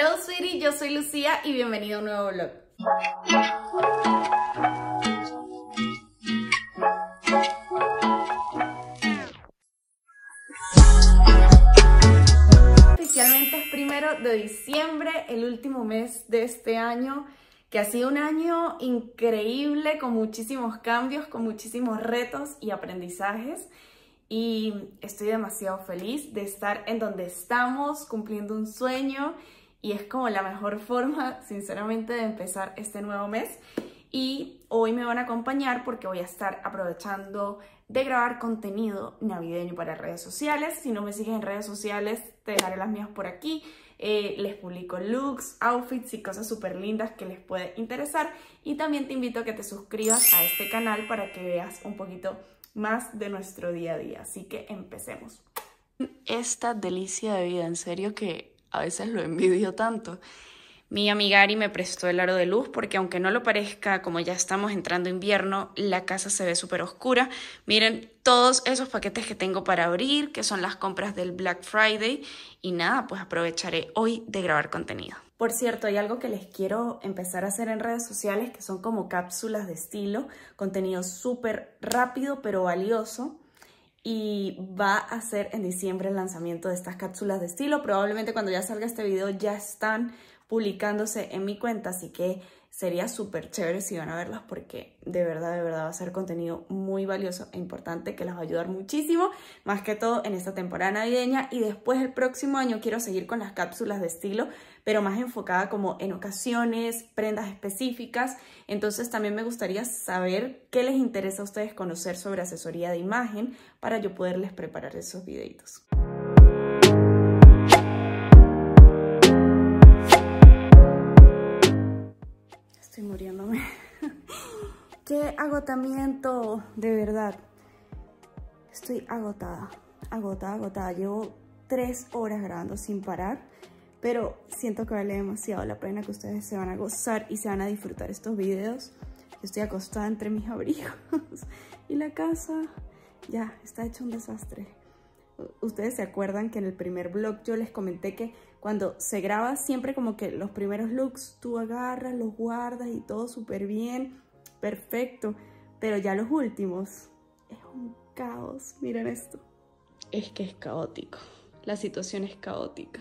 Hello Sweetie, yo soy Lucía y bienvenido a un nuevo vlog. Oficialmente es primero de diciembre, el último mes de este año, que ha sido un año increíble con muchísimos cambios, con muchísimos retos y aprendizajes y estoy demasiado feliz de estar en donde estamos, cumpliendo un sueño y es como la mejor forma, sinceramente, de empezar este nuevo mes. Y hoy me van a acompañar porque voy a estar aprovechando de grabar contenido navideño para redes sociales. Si no me sigues en redes sociales, te dejaré las mías por aquí. Eh, les publico looks, outfits y cosas súper lindas que les puede interesar. Y también te invito a que te suscribas a este canal para que veas un poquito más de nuestro día a día. Así que empecemos. Esta delicia de vida, en serio que a veces lo envidio tanto. Mi amiga Ari me prestó el aro de luz porque aunque no lo parezca, como ya estamos entrando invierno, la casa se ve súper oscura. Miren todos esos paquetes que tengo para abrir, que son las compras del Black Friday. Y nada, pues aprovecharé hoy de grabar contenido. Por cierto, hay algo que les quiero empezar a hacer en redes sociales que son como cápsulas de estilo, contenido súper rápido pero valioso y va a ser en diciembre el lanzamiento de estas cápsulas de estilo. Probablemente cuando ya salga este video ya están publicándose en mi cuenta, así que sería súper chévere si van a verlas porque de verdad, de verdad va a ser contenido muy valioso e importante que les va a ayudar muchísimo, más que todo en esta temporada navideña y después el próximo año quiero seguir con las cápsulas de estilo, pero más enfocada como en ocasiones, prendas específicas, entonces también me gustaría saber qué les interesa a ustedes conocer sobre asesoría de imagen para yo poderles preparar esos videitos. estoy muriéndome. Qué agotamiento, de verdad. Estoy agotada, agotada, agotada. Llevo tres horas grabando sin parar, pero siento que vale demasiado la pena que ustedes se van a gozar y se van a disfrutar estos videos. Estoy acostada entre mis abrigos y la casa ya está hecho un desastre. Ustedes se acuerdan que en el primer vlog yo les comenté que cuando se graba siempre como que los primeros looks tú agarras, los guardas y todo súper bien, perfecto. Pero ya los últimos es un caos, miren esto. Es que es caótico, la situación es caótica.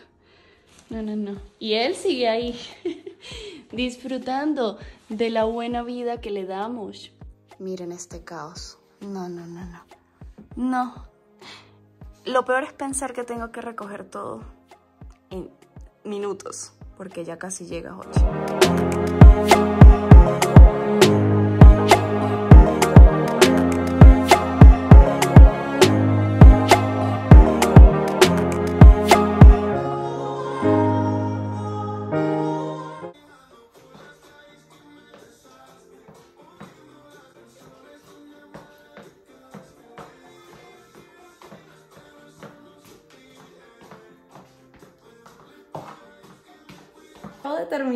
No, no, no. Y él sigue ahí, disfrutando de la buena vida que le damos. Miren este caos. No, no, no, no. No. Lo peor es pensar que tengo que recoger todo en minutos, porque ya casi llega 8.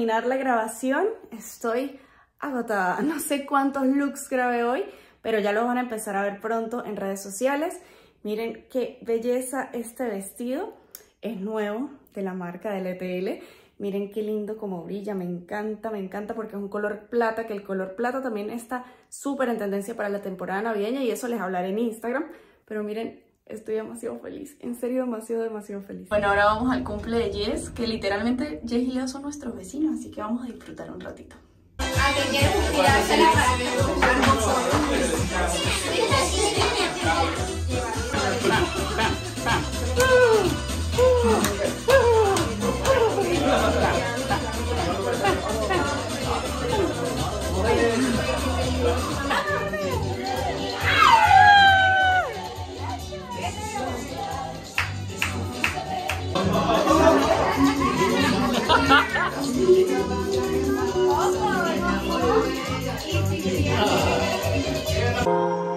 Terminar la grabación, estoy agotada. No sé cuántos looks grabé hoy, pero ya los van a empezar a ver pronto en redes sociales. Miren qué belleza este vestido. Es nuevo de la marca del ETL. Miren qué lindo como brilla, me encanta, me encanta porque es un color plata, que el color plata también está súper en tendencia para la temporada navideña y eso les hablaré en Instagram. Pero miren Estoy demasiado feliz, en serio demasiado, demasiado feliz. Bueno, ahora vamos al cumple de Jess, que literalmente Jess y Leo son nuestros vecinos, así que vamos a disfrutar un ratito. A que quieres tirársela para que Yeah.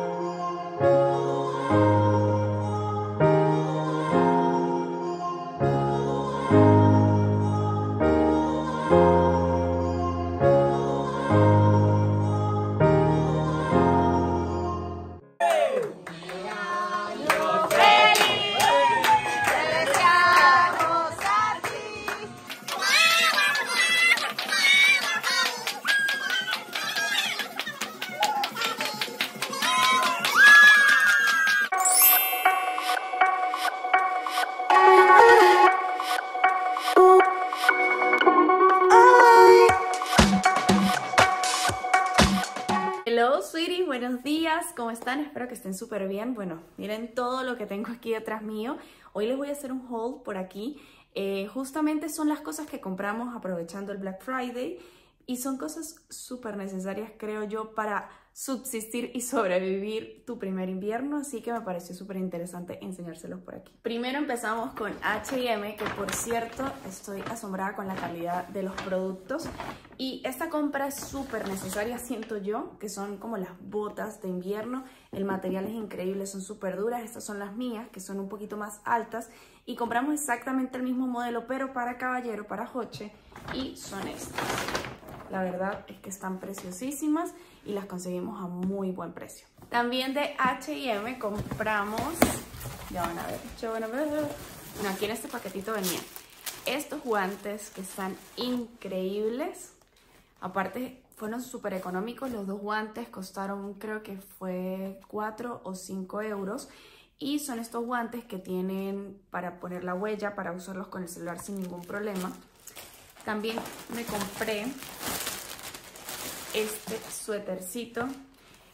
Están? Espero que estén súper bien. Bueno, miren todo lo que tengo aquí detrás mío. Hoy les voy a hacer un haul por aquí. Eh, justamente son las cosas que compramos aprovechando el Black Friday y son cosas súper necesarias, creo yo, para subsistir y sobrevivir tu primer invierno, así que me pareció súper interesante enseñárselos por aquí. Primero empezamos con H&M, que por cierto estoy asombrada con la calidad de los productos y esta compra es súper necesaria, siento yo, que son como las botas de invierno, el material es increíble, son súper duras, estas son las mías, que son un poquito más altas y compramos exactamente el mismo modelo, pero para caballero, para joche, y son estas. La verdad es que están preciosísimas y las conseguimos a muy buen precio. También de H&M compramos, ya van a ver, ya van a ver, aquí en este paquetito venían estos guantes que están increíbles. Aparte fueron súper económicos, los dos guantes costaron creo que fue 4 o 5 euros. Y son estos guantes que tienen para poner la huella, para usarlos con el celular sin ningún problema. También me compré este suétercito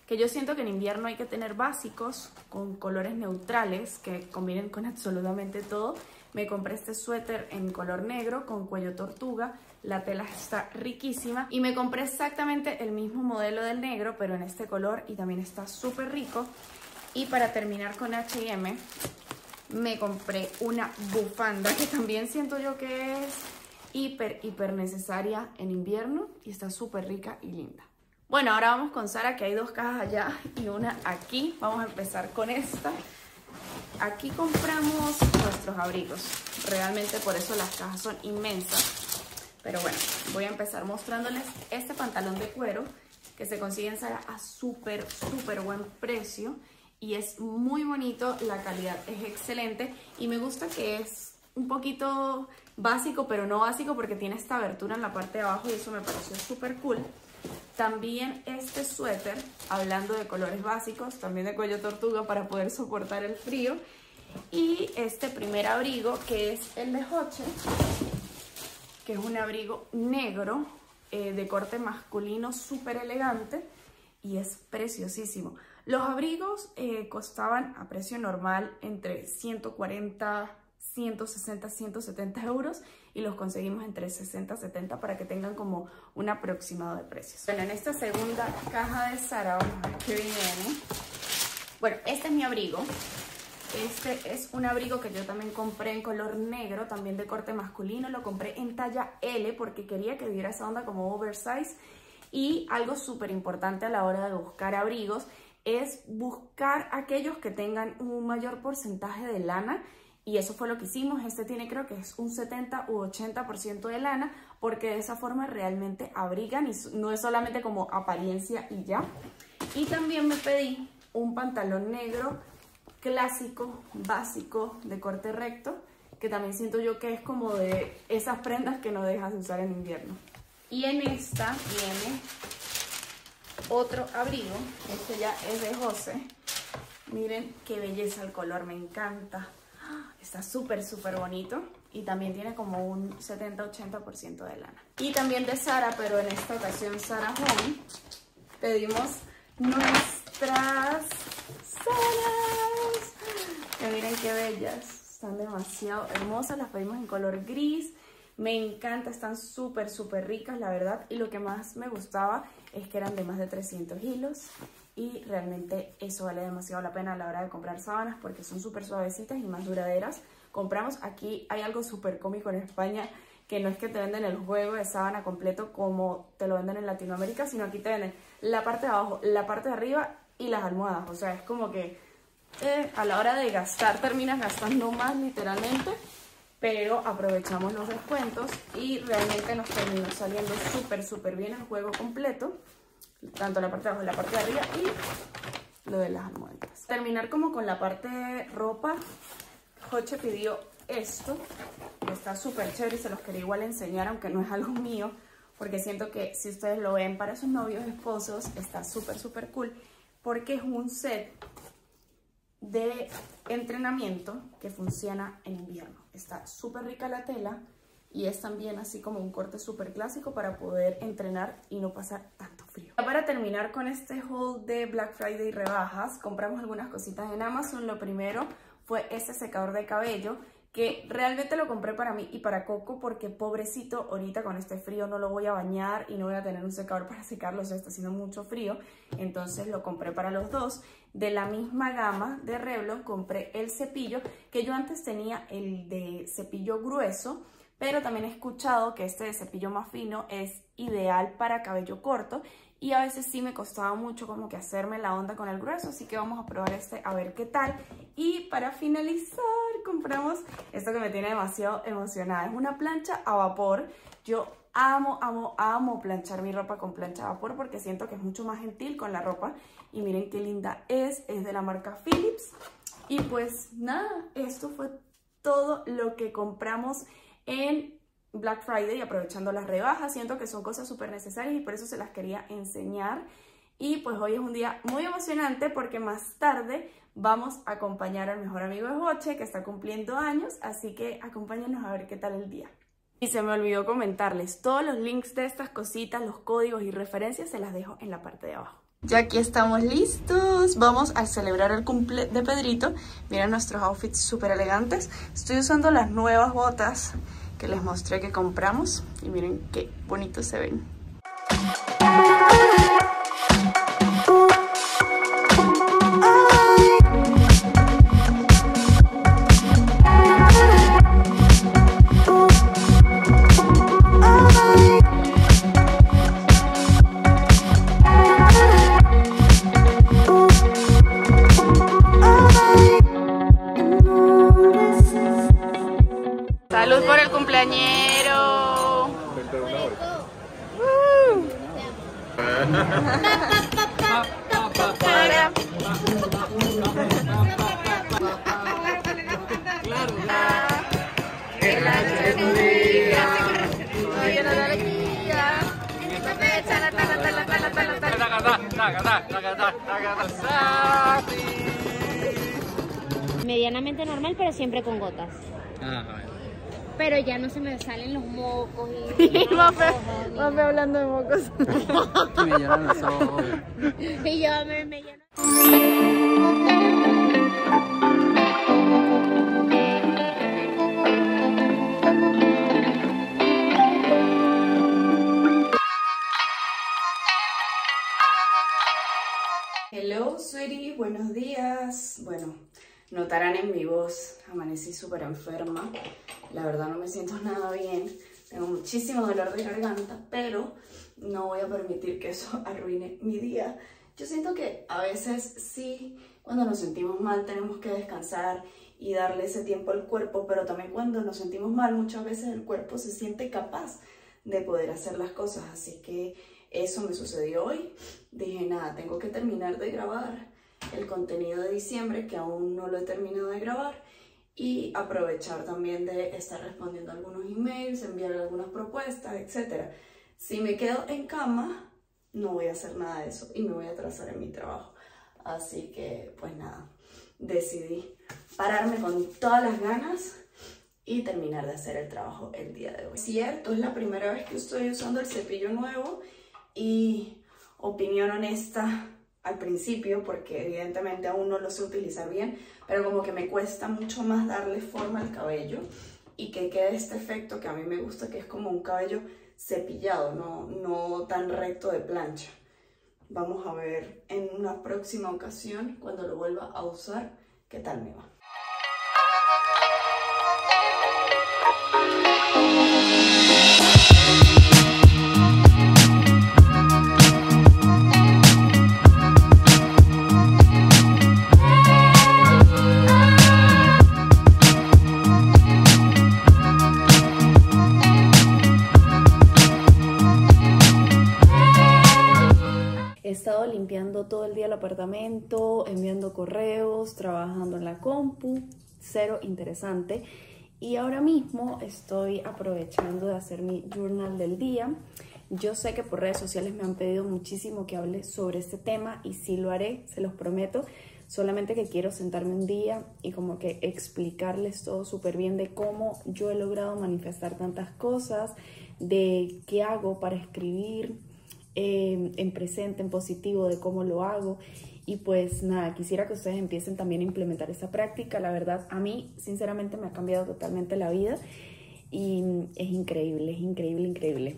que yo siento que en invierno hay que tener básicos con colores neutrales que combinen con absolutamente todo. Me compré este suéter en color negro con cuello tortuga, la tela está riquísima y me compré exactamente el mismo modelo del negro pero en este color y también está súper rico. Y para terminar con H&M me compré una bufanda que también siento yo que es hiper, hiper necesaria en invierno y está súper rica y linda. Bueno, ahora vamos con Sara, que hay dos cajas allá y una aquí. Vamos a empezar con esta. Aquí compramos nuestros abrigos. Realmente por eso las cajas son inmensas. Pero bueno, voy a empezar mostrándoles este pantalón de cuero que se consigue en Sara a súper, súper buen precio. Y es muy bonito, la calidad es excelente y me gusta que es un poquito básico, pero no básico porque tiene esta abertura en la parte de abajo y eso me pareció súper cool. También este suéter, hablando de colores básicos, también de cuello tortuga para poder soportar el frío. Y este primer abrigo que es el de Hoche, que es un abrigo negro eh, de corte masculino súper elegante y es preciosísimo. Los abrigos eh, costaban a precio normal entre 140 160, 170 euros y los conseguimos entre 60 70 para que tengan como un aproximado de precios. Bueno, en esta segunda caja de Sara vamos viene. Bueno, este es mi abrigo. Este es un abrigo que yo también compré en color negro, también de corte masculino. Lo compré en talla L porque quería que diera esa onda como oversize. Y algo súper importante a la hora de buscar abrigos es buscar aquellos que tengan un mayor porcentaje de lana y eso fue lo que hicimos. Este tiene creo que es un 70 u 80% de lana porque de esa forma realmente abrigan y no es solamente como apariencia y ya. Y también me pedí un pantalón negro clásico, básico, de corte recto, que también siento yo que es como de esas prendas que no dejas de usar en invierno. Y en esta viene otro abrigo, este ya es de José. Miren qué belleza el color, me encanta. Está súper, súper bonito y también tiene como un 70-80% de lana. Y también de Sara, pero en esta ocasión Sara Home, pedimos nuestras Saras. Que miren qué bellas, están demasiado hermosas, las pedimos en color gris. Me encanta, están súper, súper ricas, la verdad. Y lo que más me gustaba es que eran de más de 300 hilos y realmente eso vale demasiado la pena a la hora de comprar sábanas porque son súper suavecitas y más duraderas. Compramos aquí, hay algo súper cómico en España que no es que te venden el juego de sábana completo como te lo venden en Latinoamérica, sino aquí te venden la parte de abajo, la parte de arriba y las almohadas. O sea, es como que eh, a la hora de gastar terminas gastando más literalmente, pero aprovechamos los descuentos y realmente nos terminó saliendo súper, súper bien el juego completo tanto la parte de abajo y la parte de arriba y lo de las almohadas. Terminar como con la parte de ropa, Joche pidió esto, está súper chévere y se los quería igual enseñar, aunque no es algo mío, porque siento que si ustedes lo ven para sus novios, esposos, está súper, súper cool, porque es un set de entrenamiento que funciona en invierno. Está súper rica la tela y es también así como un corte súper clásico para poder entrenar y no pasar tanto frío. Para terminar con este haul de Black Friday rebajas, compramos algunas cositas en Amazon. Lo primero fue este secador de cabello que realmente lo compré para mí y para Coco porque pobrecito ahorita con este frío no lo voy a bañar y no voy a tener un secador para secarlo, o sea, está haciendo mucho frío, entonces lo compré para los dos. De la misma gama de Revlon compré el cepillo que yo antes tenía el de cepillo grueso, pero también he escuchado que este de cepillo más fino es ideal para cabello corto y a veces sí me costaba mucho como que hacerme la onda con el grueso, así que vamos a probar este a ver qué tal. Y para finalizar compramos esto que me tiene demasiado emocionada, es una plancha a vapor. Yo amo, amo, amo planchar mi ropa con plancha a vapor porque siento que es mucho más gentil con la ropa. Y miren qué linda es, es de la marca Philips. Y pues nada, esto fue todo lo que compramos en Black Friday aprovechando las rebajas. Siento que son cosas súper necesarias y por eso se las quería enseñar. Y pues hoy es un día muy emocionante porque más tarde vamos a acompañar al mejor amigo de Joche que está cumpliendo años, así que acompáñanos a ver qué tal el día. Y se me olvidó comentarles, todos los links de estas cositas, los códigos y referencias se las dejo en la parte de abajo. Ya aquí estamos listos, vamos a celebrar el cumple de Pedrito. Miren nuestros outfits súper elegantes. Estoy usando las nuevas botas que les mostré que compramos y miren qué bonitos se ven. Medianamente normal, pero siempre con gotas. Ah, pero ya no se me salen los mocos y... Mafe, Mafe hablando de mocos. me llenan los ojos. y yo me, me lleno... Hello, sweetie, buenos días. Bueno, notarán en mi voz, amanecí súper enferma. La verdad no me siento nada bien. Tengo muchísimo dolor de garganta, pero no voy a permitir que eso arruine mi día. Yo siento que a veces sí, cuando nos sentimos mal tenemos que descansar y darle ese tiempo al cuerpo, pero también cuando nos sentimos mal muchas veces el cuerpo se siente capaz de poder hacer las cosas. Así que eso me sucedió hoy. Dije, nada, tengo que terminar de grabar el contenido de diciembre, que aún no lo he terminado de grabar, y aprovechar también de estar respondiendo algunos emails, enviar algunas propuestas, etc. Si me quedo en cama, no voy a hacer nada de eso y me voy a atrasar en mi trabajo. Así que, pues nada, decidí pararme con todas las ganas y terminar de hacer el trabajo el día de hoy. Cierto, es la primera vez que estoy usando el cepillo nuevo y opinión honesta al principio porque evidentemente aún no lo sé utilizar bien, pero como que me cuesta mucho más darle forma al cabello y que quede este efecto que a mí me gusta, que es como un cabello cepillado, no, no tan recto de plancha. Vamos a ver en una próxima ocasión, cuando lo vuelva a usar, qué tal me va. Limpiando todo el día el apartamento, enviando correos, trabajando en la compu, cero interesante. Y ahora mismo estoy aprovechando de hacer mi journal del día. Yo sé que por redes sociales me han pedido muchísimo que hable sobre este tema y sí lo haré, se los prometo, solamente que quiero sentarme un día y como que explicarles todo súper bien de cómo yo he logrado manifestar tantas cosas, de qué hago para escribir eh, en presente, en positivo, de cómo lo hago. Y pues nada, quisiera que ustedes empiecen también a implementar esa práctica. La verdad, a mí sinceramente me ha cambiado totalmente la vida y es increíble, es increíble, increíble.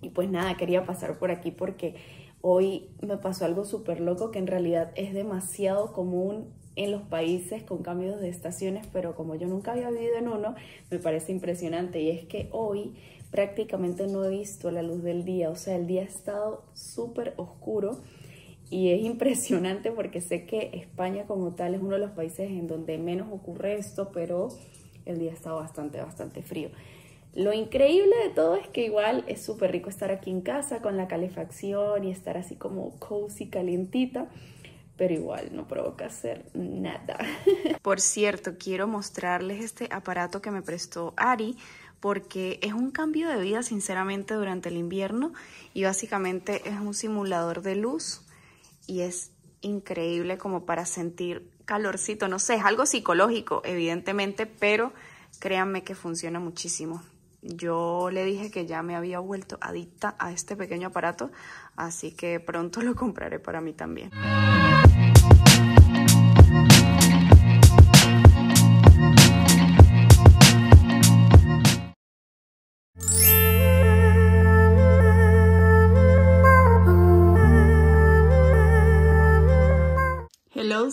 Y pues nada, quería pasar por aquí porque hoy me pasó algo súper loco que en realidad es demasiado común en los países con cambios de estaciones, pero como yo nunca había vivido en uno, me parece impresionante. Y es que hoy prácticamente no he visto la luz del día, o sea, el día ha estado súper oscuro y es impresionante porque sé que España como tal es uno de los países en donde menos ocurre esto, pero el día está bastante, bastante frío. Lo increíble de todo es que igual es súper rico estar aquí en casa con la calefacción y estar así como cozy, calientita, pero igual no provoca hacer nada. Por cierto, quiero mostrarles este aparato que me prestó Ari porque es un cambio de vida sinceramente durante el invierno y básicamente es un simulador de luz y es increíble como para sentir calorcito, no sé, es algo psicológico evidentemente, pero créanme que funciona muchísimo. Yo le dije que ya me había vuelto adicta a este pequeño aparato, así que pronto lo compraré para mí también.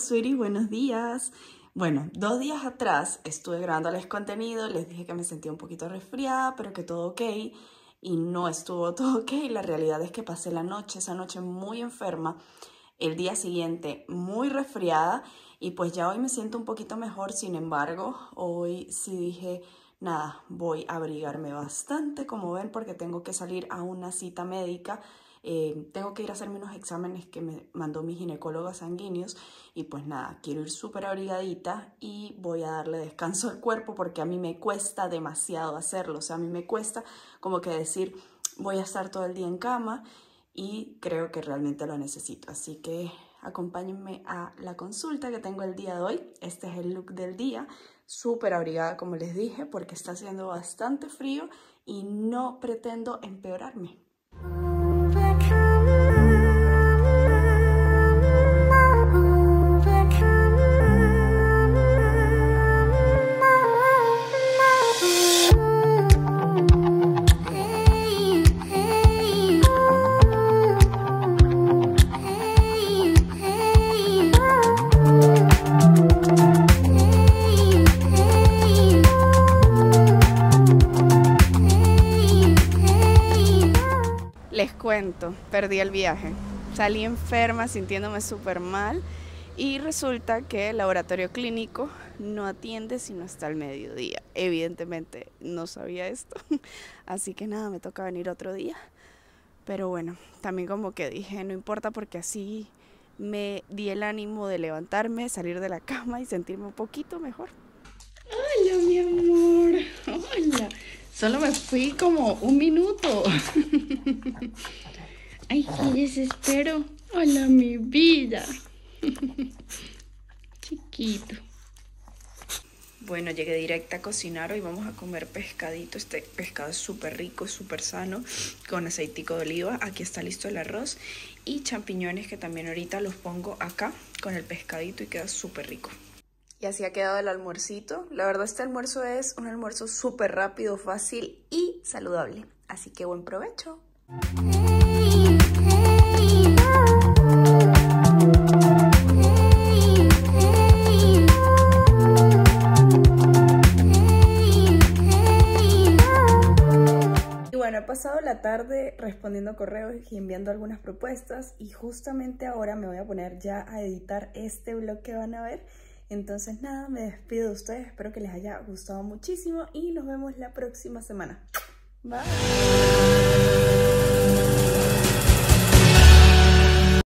Sweetie, buenos días. Bueno, dos días atrás estuve grabándoles contenido, les dije que me sentía un poquito resfriada, pero que todo ok, y no estuvo todo ok. La realidad es que pasé la noche, esa noche muy enferma, el día siguiente muy resfriada, y pues ya hoy me siento un poquito mejor, sin embargo, hoy sí dije, nada, voy a abrigarme bastante, como ven, porque tengo que salir a una cita médica eh, tengo que ir a hacerme unos exámenes que me mandó mi ginecóloga sanguíneos y pues nada, quiero ir súper abrigadita y voy a darle descanso al cuerpo porque a mí me cuesta demasiado hacerlo, o sea, a mí me cuesta como que decir voy a estar todo el día en cama y creo que realmente lo necesito, así que acompáñenme a la consulta que tengo el día de hoy, este es el look del día, súper abrigada como les dije porque está haciendo bastante frío y no pretendo empeorarme. Perdí el viaje. Salí enferma, sintiéndome súper mal y resulta que el laboratorio clínico no atiende sino hasta el mediodía. Evidentemente no sabía esto, así que nada, me toca venir otro día. Pero bueno, también como que dije, no importa porque así me di el ánimo de levantarme, salir de la cama y sentirme un poquito mejor. Hola, mi amor. Hola. Solo me fui como un minuto. Ay, qué desespero. Hola, mi vida. Chiquito. Bueno, llegué directa a cocinar. Hoy vamos a comer pescadito. Este pescado es súper rico, súper sano, con aceitico de oliva. Aquí está listo el arroz. Y champiñones que también ahorita los pongo acá con el pescadito y queda súper rico. Y así ha quedado el almuercito. La verdad este almuerzo es un almuerzo súper rápido, fácil y saludable. Así que buen provecho. Pasado la tarde respondiendo correos y enviando algunas propuestas y justamente ahora me voy a poner ya a editar este blog que van a ver entonces nada, me despido de ustedes, espero que les haya gustado muchísimo y nos vemos la próxima semana. Bye.